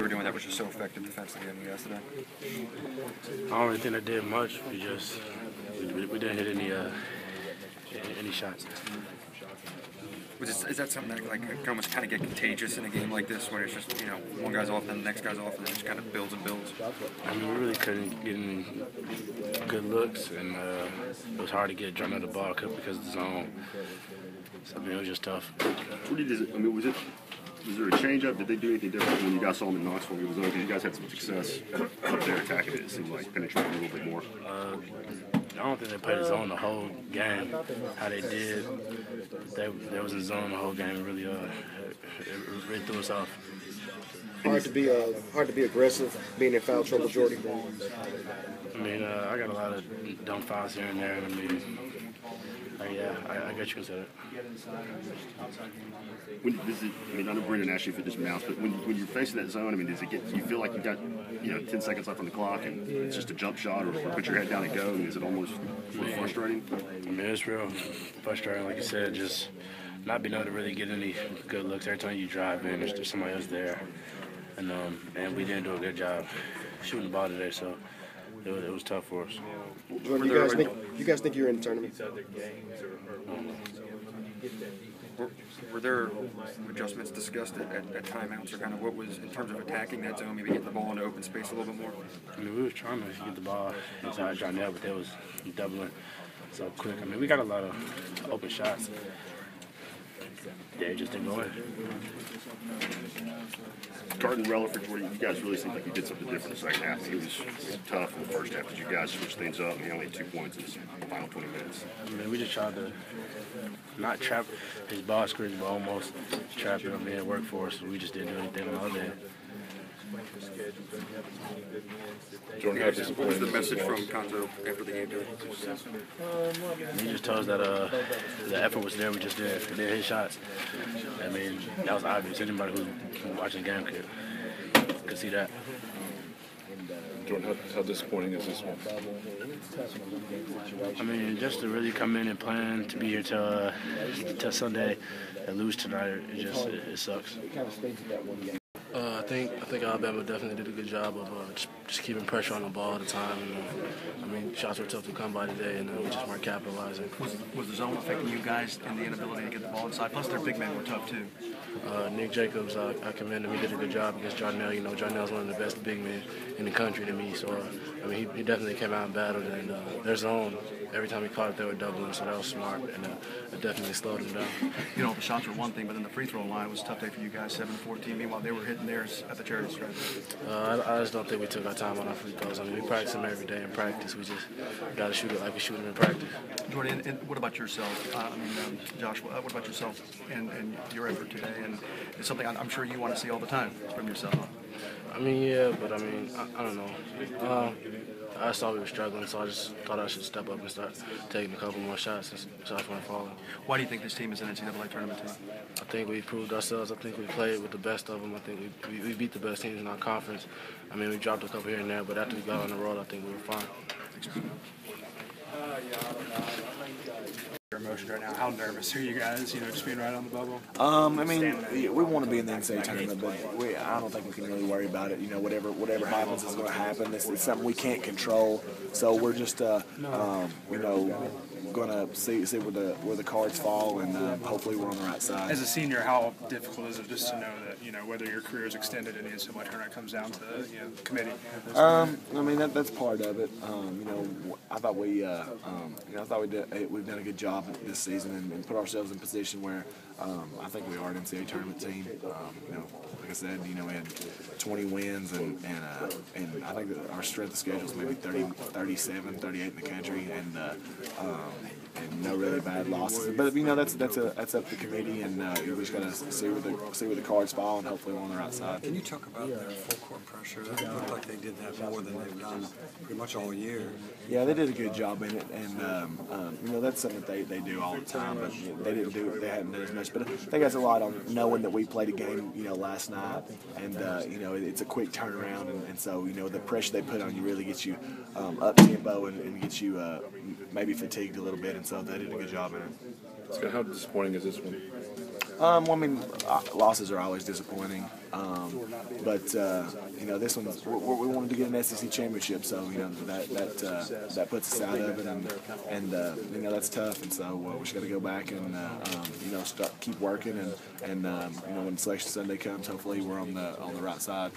they were doing that was just so effective defensively on you guys today? I don't really think I did much. We just we, we didn't hit any uh, any shots. Was it, is that something that like can almost kind of get contagious in a game like this, where it's just you know one guy's off, then the next guy's off, and it just kind of builds and builds? I mean, we really couldn't get any good looks, and uh, it was hard to get John out of the ball because of the zone. So I mean, it was just tough. What did it, I mean, was it was there a change up? Did they do anything different when you guys saw them in Knoxville? It was because you guys had some success up there attacking it. It seemed like penetrating a little bit more. Uh, I don't think they played the zone the whole game. How they did, they they was in zone the whole game. Really, uh, it, it really threw us off. Hard to be uh, hard to be aggressive, being in foul trouble, Jordy. I mean, uh, I got a lot of dumb fouls here and there, and I mean, uh, yeah, I, I guess you can say that. When does it, I mean, I know Brendan asked you for this mouse, but when, when you're facing that zone, I mean, does it get? You feel like you got, you know, 10 seconds left on the clock, and it's just a jump shot, or, or put your head down and go? And is it almost frustrating? I mean, it's real frustrating, like you said, just not being able to really get any good looks. Every time you drive in, there's, there's somebody else there, and um, and we didn't do a good job shooting the ball today, so it was, it was tough for us. Jordan, you guys think you guys think you're in the tournament? Were, were there adjustments discussed at, at, at timeouts, or kind of what was in terms of attacking that zone, maybe getting the ball into open space a little bit more? I mean, we was trying to get the ball inside Jarnell, but they was doubling so quick. I mean, we got a lot of open shots. They just go in. Garden Releford, where you guys really seemed like you did something different in the second half. It was tough in the first half. Did you guys switch things up? And only had two points in the final 20 minutes. I mean, we just tried to not trap his ball screens, but almost trap him and work for us. We just didn't do anything other end. Jordan, what was, what was the message from Cuonzo after the game today? He just told us that uh, the effort was there. We just did did hit shots. I mean, that was obvious. Anybody who's watching the game could could see that. Jordan, how, how disappointing is this one? I mean, just to really come in and plan to be here till uh, till Sunday and lose tonight, it just it, it sucks. Uh, I think I think Alabama definitely did a good job of uh, just, just keeping pressure on the ball at the time. And, uh, I mean, shots were tough to come by today, and uh, we just weren't capitalizing. Was, was the zone affecting you guys and the inability to get the ball inside? Plus, their big men were tough too. Uh, Nick Jacobs, uh, I commend him. He did a good job against Jarnell. You know, Jarnell's one of the best big men in the country to me. So, uh, I mean, he, he definitely came out and battled. And uh, their zone, every time he caught it, they were doubling. So that was smart, and uh, it definitely slowed him down. You know, the shots were one thing, but then the free throw line was a tough day for you guys, 7-14. Meanwhile, they were hitting theirs at the charity stripe. Uh, I, I just don't think we took our time on our free throws. I mean, we practice them every day in practice. We just got to shoot it like we shoot them in practice. Jordan, and, and what about yourself? Uh, I mean, um, Josh, what, what about yourself and, and your effort today? And it's something I'm sure you want to see all the time from yourself. I mean, yeah, but I mean, I, I don't know. Uh, I saw we were struggling, so I just thought I should step up and start taking a couple more shots since shots weren't falling. Why do you think this team is an NCAA tournament team? I think we proved ourselves. I think we played with the best of them. I think we, we, we beat the best teams in our conference. I mean, we dropped a couple here and there, but after we got on the road, I think we were fine. Emotions right now. How nervous are you guys? You know, just being right on the bubble. Um, I mean, we want to be in the NCAA tournament, but we, I don't think we can really worry about it. You know, whatever whatever happens is going to happen. This is something we can't control. So we're just, uh, um, you know, going to see see where the where the cards fall, and uh, hopefully we're on the right side. As a senior, how difficult is it just to know that you know whether your career is extended in the NCAA tournament comes down to you know committee? Um, I mean that that's part of it. Um, you know, I thought we, uh, um, you know, I thought we did eh, we've done a good job this season and, and put ourselves in a position where um, I think we are an NCAA tournament team. Um, you know, like I said, you know, we had 20 wins and and, uh, and I think that our strength of schedule is maybe 30, 37, 38 in the country, and uh, um, and no really bad losses. But you know, that's that's a that's up to the committee, and uh, we just got to see where the see where the cards fall, and hopefully we're on the right side. Can you talk about their full court pressure? It looked like they did that more than they've done pretty much all year. Yeah, they did a good job in it, and um, um, you know that's something that they, they do all the time. But they didn't do it; they hadn't done as much. But I think that's a lot on knowing that we played a game, you know, last night, and uh, you know it's a quick turnaround, and, and, so you know the pressure they put on you really gets you um, up tempo and, and gets you uh, maybe fatigued a little bit, and so they did a good job in it. How disappointing is this one? Um, well, I mean, uh, losses are always disappointing, um, but uh, you know this one we, wanted to get an SEC championship, so you know that that uh, that puts us out of it, and and uh, you know that's tough, and so uh, we just got to go back and uh, um, you know start keep working, and and um, you know when Selection Sunday comes, hopefully we're on the on the right side.